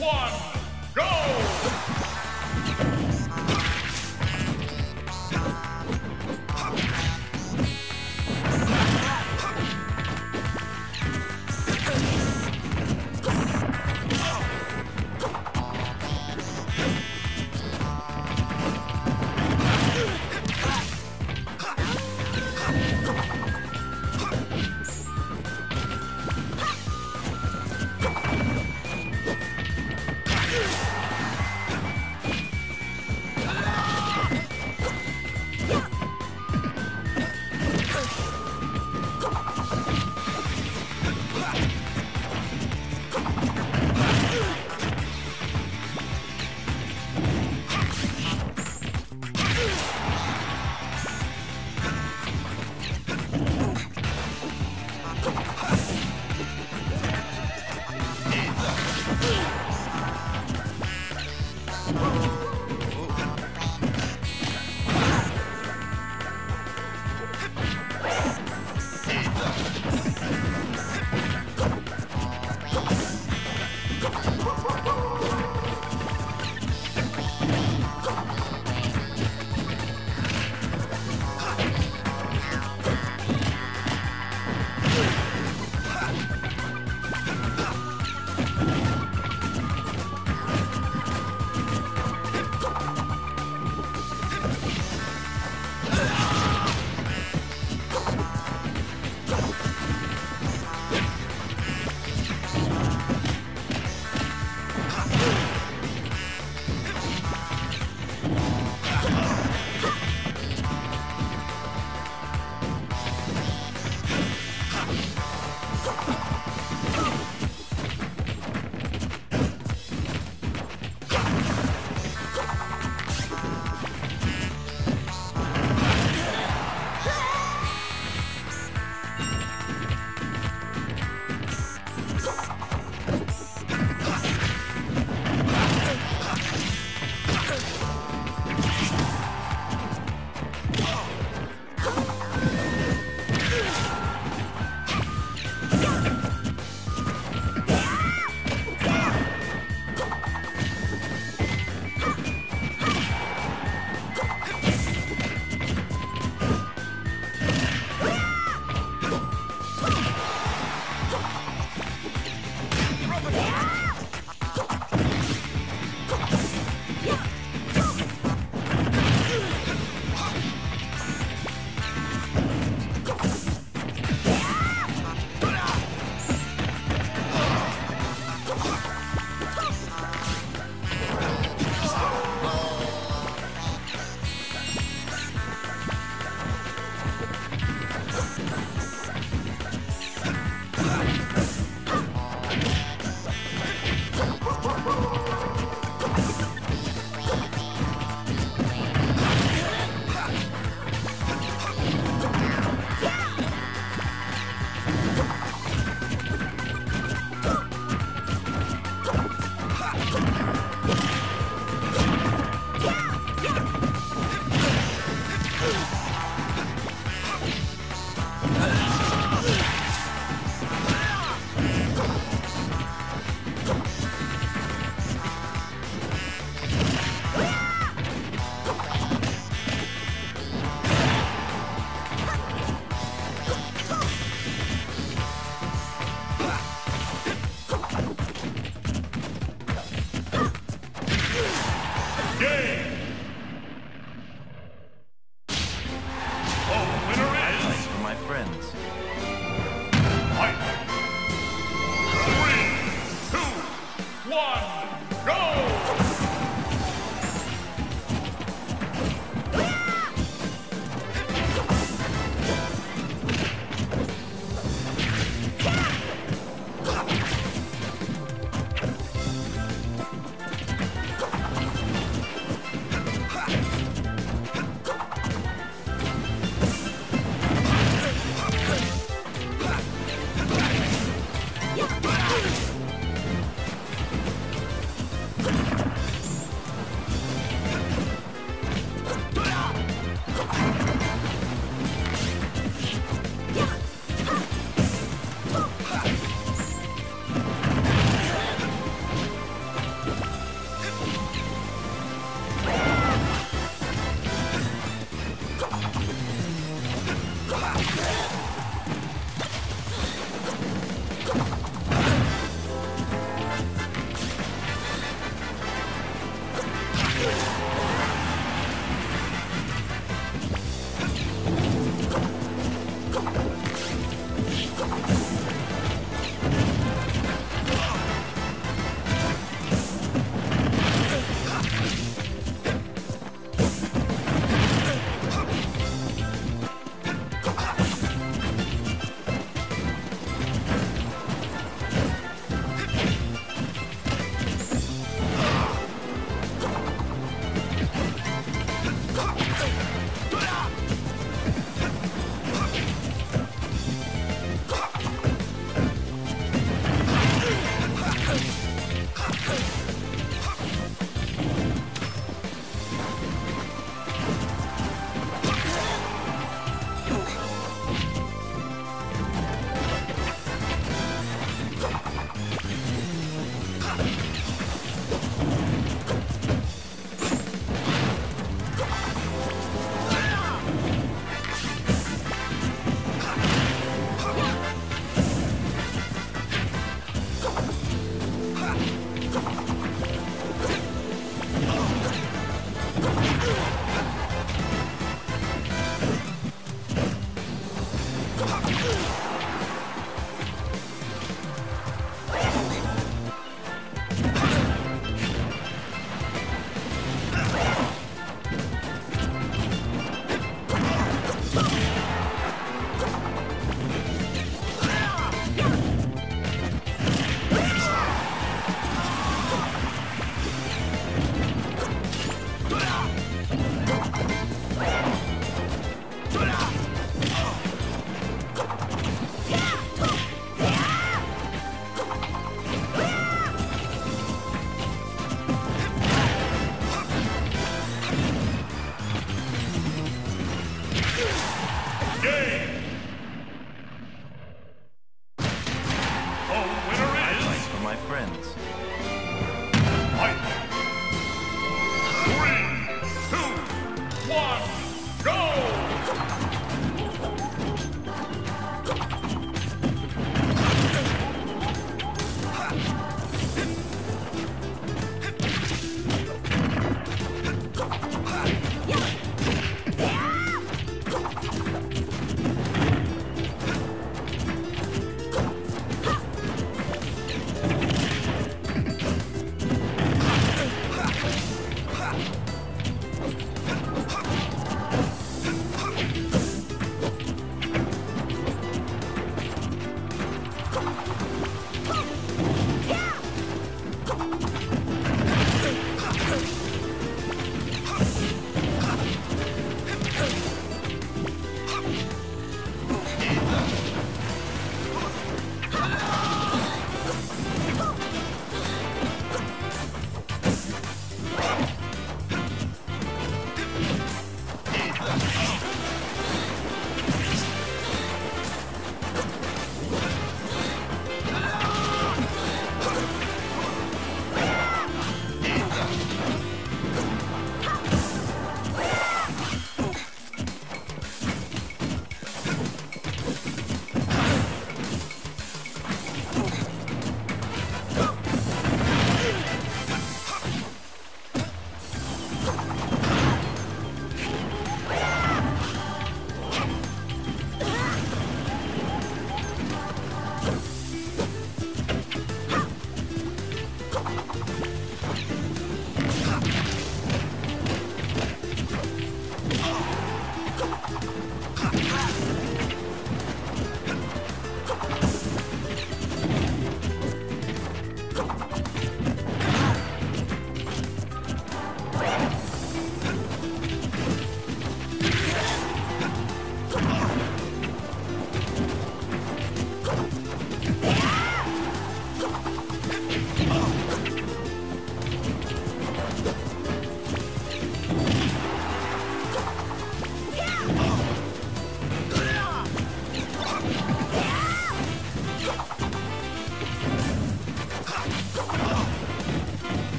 one,